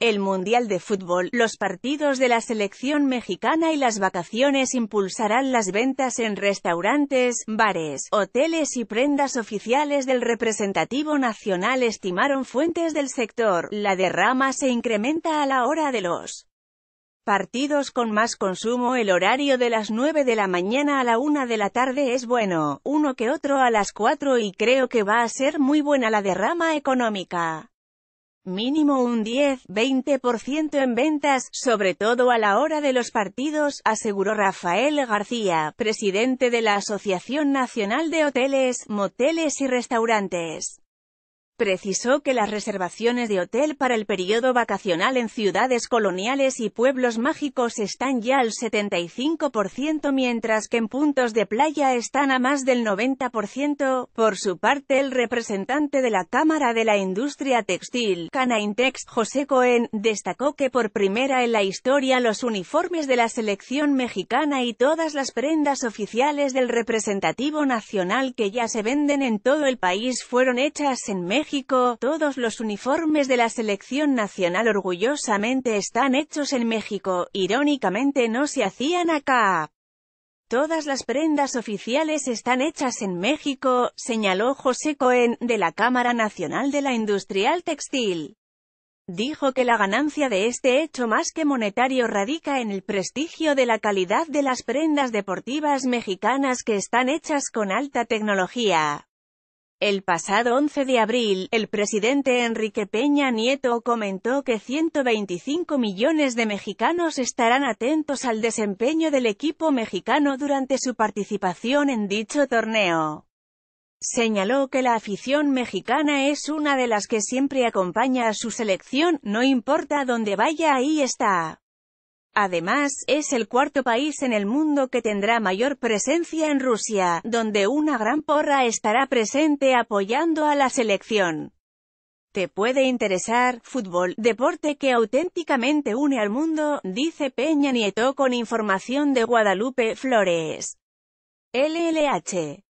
El Mundial de Fútbol, los partidos de la selección mexicana y las vacaciones impulsarán las ventas en restaurantes, bares, hoteles y prendas oficiales del representativo nacional estimaron fuentes del sector. La derrama se incrementa a la hora de los partidos con más consumo. El horario de las 9 de la mañana a la 1 de la tarde es bueno, uno que otro a las 4 y creo que va a ser muy buena la derrama económica mínimo un 10-20% en ventas, sobre todo a la hora de los partidos, aseguró Rafael García, presidente de la Asociación Nacional de Hoteles, Moteles y Restaurantes. Precisó que las reservaciones de hotel para el periodo vacacional en ciudades coloniales y pueblos mágicos están ya al 75% mientras que en puntos de playa están a más del 90%. Por su parte el representante de la Cámara de la Industria Textil, Canaintex, José Cohen, destacó que por primera en la historia los uniformes de la selección mexicana y todas las prendas oficiales del representativo nacional que ya se venden en todo el país fueron hechas en México todos los uniformes de la selección nacional orgullosamente están hechos en México, irónicamente no se hacían acá. Todas las prendas oficiales están hechas en México, señaló José Cohen, de la Cámara Nacional de la Industrial Textil. Dijo que la ganancia de este hecho más que monetario radica en el prestigio de la calidad de las prendas deportivas mexicanas que están hechas con alta tecnología. El pasado 11 de abril, el presidente Enrique Peña Nieto comentó que 125 millones de mexicanos estarán atentos al desempeño del equipo mexicano durante su participación en dicho torneo. Señaló que la afición mexicana es una de las que siempre acompaña a su selección, no importa dónde vaya ahí está. Además, es el cuarto país en el mundo que tendrá mayor presencia en Rusia, donde una gran porra estará presente apoyando a la selección. Te puede interesar, fútbol, deporte que auténticamente une al mundo, dice Peña Nieto con información de Guadalupe Flores. LLH